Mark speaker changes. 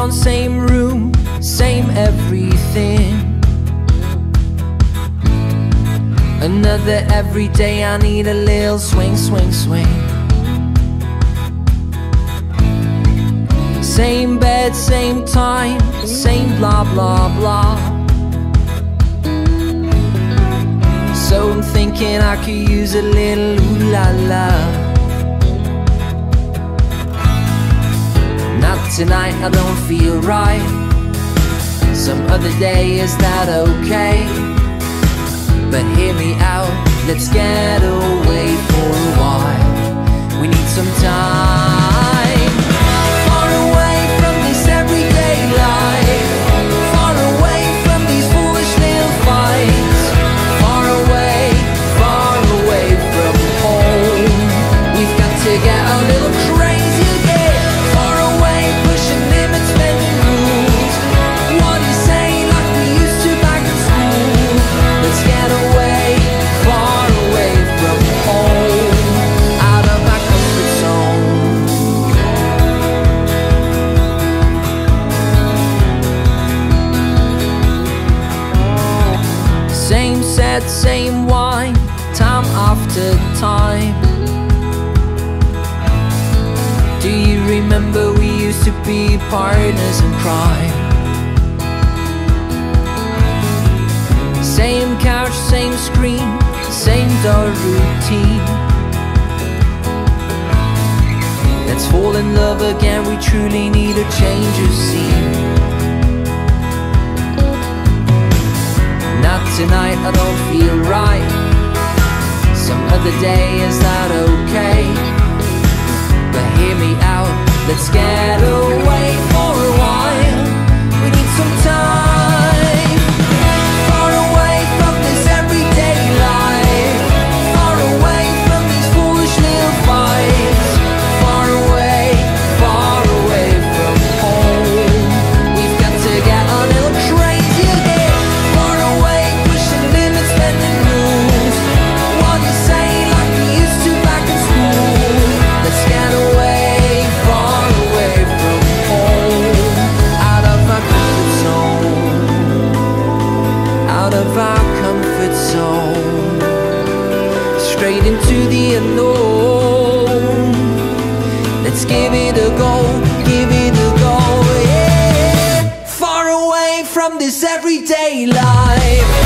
Speaker 1: town, same room, same everything. Another every day I need a little swing, swing, swing. Same bed, same time, same blah, blah, blah. So I'm thinking I could use a little ooh la la tonight, I don't feel right Some other day, is that okay? But hear me out, let's get away Same set, same wine, time after time. Do you remember we used to be partners in crime? Same couch, same screen, same dull routine. Let's fall in love again, we truly need a change of scene Not tonight, I don't feel right Some other day, is that okay? But hear me out, let's get away zone, straight into the unknown. Let's give it a go, give it a go, yeah. Far away from this everyday life.